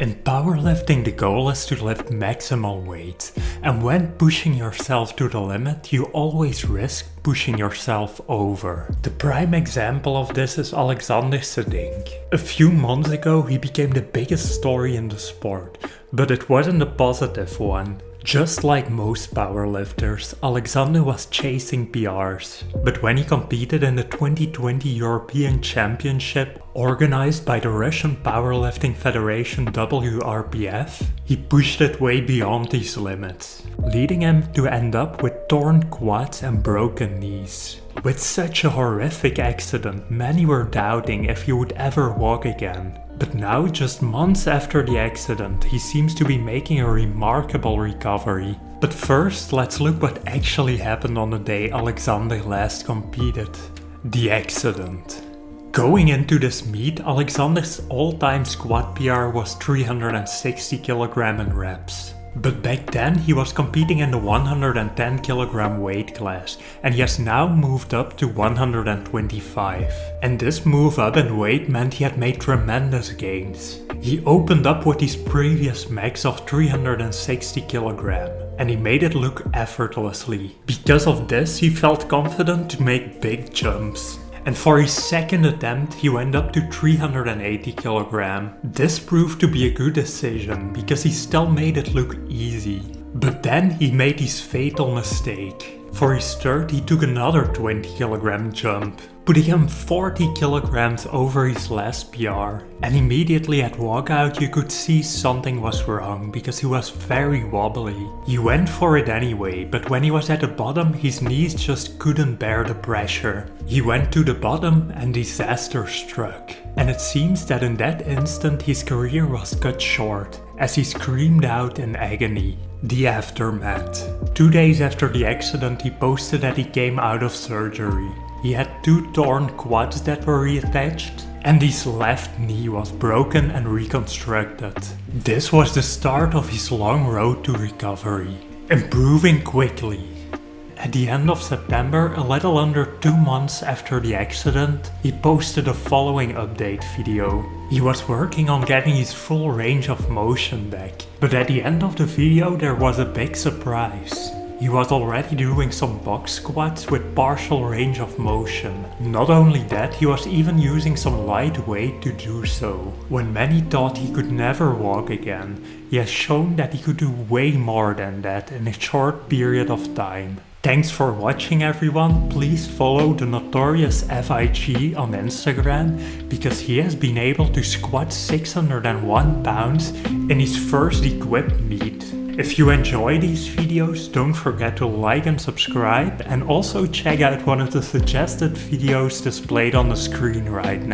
In powerlifting the goal is to lift maximal weight and when pushing yourself to the limit you always risk pushing yourself over. The prime example of this is Alexander Sedykh. A few months ago he became the biggest story in the sport, but it wasn't a positive one. Just like most powerlifters, Alexander was chasing PRs. But when he competed in the 2020 European Championship organized by the Russian Powerlifting Federation WRPF, he pushed it way beyond these limits, leading him to end up with torn quads and broken knees. With such a horrific accident, many were doubting if he would ever walk again. But now, just months after the accident, he seems to be making a remarkable recovery. But first, let's look what actually happened on the day Alexander last competed. The accident. Going into this meet, Alexander's all-time squat PR was 360 kg in reps. But back then he was competing in the 110 kg weight class and he has now moved up to 125. And this move up in weight meant he had made tremendous gains. He opened up with his previous max of 360 kg and he made it look effortlessly. Because of this he felt confident to make big jumps and for his second attempt he went up to 380 kg. This proved to be a good decision because he still made it look easy. But then he made his fatal mistake. For his third he took another 20 kg jump putting him 40 kilograms over his last PR. And immediately at walkout you could see something was wrong because he was very wobbly. He went for it anyway, but when he was at the bottom his knees just couldn't bear the pressure. He went to the bottom and disaster struck. And it seems that in that instant his career was cut short as he screamed out in agony. The aftermath. Two days after the accident he posted that he came out of surgery. He had two torn quads that were reattached and his left knee was broken and reconstructed. This was the start of his long road to recovery, improving quickly. At the end of September, a little under two months after the accident, he posted a following update video. He was working on getting his full range of motion back, but at the end of the video there was a big surprise. He was already doing some box squats with partial range of motion. Not only that, he was even using some light weight to do so. When many thought he could never walk again, he has shown that he could do way more than that in a short period of time. Thanks for watching everyone, please follow the notorious FIG on Instagram because he has been able to squat 601 pounds in his first equipped meet. If you enjoy these videos, don't forget to like and subscribe and also check out one of the suggested videos displayed on the screen right now.